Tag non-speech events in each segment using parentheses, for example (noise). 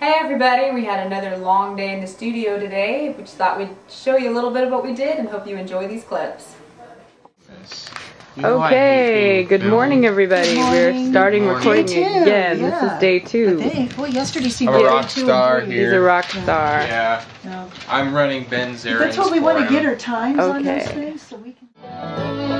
Hey everybody, we had another long day in the studio today. We just thought we'd show you a little bit of what we did and hope you enjoy these clips. You know Okay, good filmed. morning everybody. Good We're starting Good recording Day two, again. yeah. This is day I two. think. Well, yesterday seemed I'm a rock two star and three. He's a rock star. Yeah, No. I'm running Ben's errands That's what we want to get our times on those Okay. things so we can.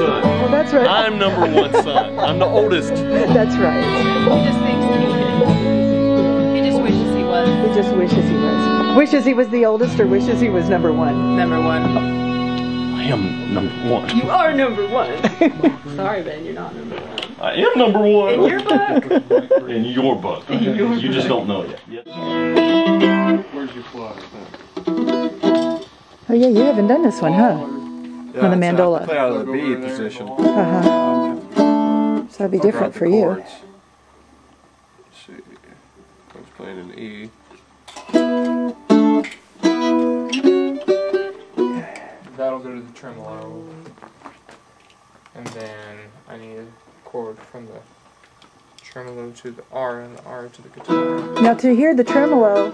Son. Well, that's right. I'm number one son. I'm the oldest. (laughs) That's right. He just thinks he, he just wishes he was He just wishes he was. Wishes he was the oldest or wishes he was number one. number one. I am number one. You are number one. (laughs) Sorry, Ben, you're not number one. I am number one. In your book. (laughs) In your book. you just don't know yet. Where's your flutter? Oh yeah, you haven't done this one, huh? Yeah, the mandola. Play out of the B position. Uh huh. So that'd be different for you. Let's see. I was playing an E. That'll go to the tremolo. And then I need a chord from the tremolo to the R and the R to the guitar. Now to hear the tremolo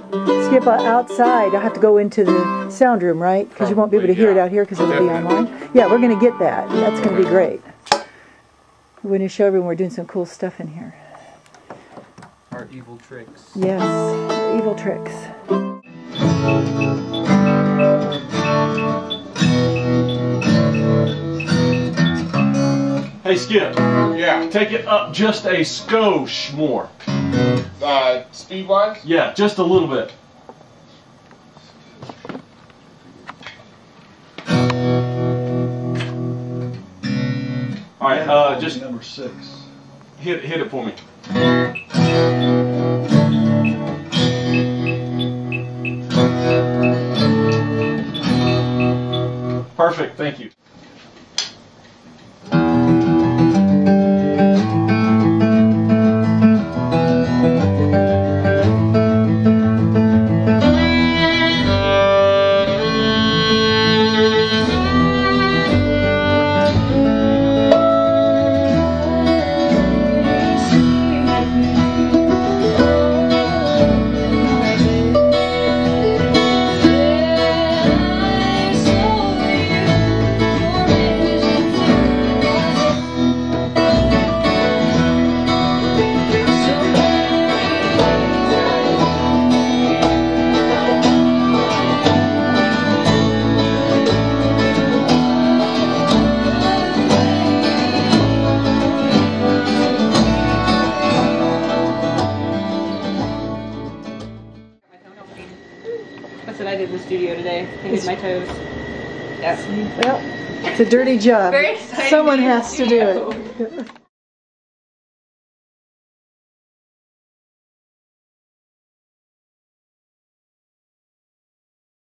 skip outside, I have to go into the sound room, right? Because you won't be able to hear it out here because it'll be Definitely. online. Yeah, we're gonna get that. That's gonna be great. We're gonna show everyone we're doing some cool stuff in here. Our evil tricks. Yes, evil tricks. Hey, Skip, Yeah. take it up just a skosh more. Uh, speed wise? Yeah, just a little bit. All right, uh, just number six. hit hit it for me. Perfect, thank you. Did in the studio today. Painted my toes. Yeah. Well, it's a dirty job. Very Someone day in the has to do it. (laughs)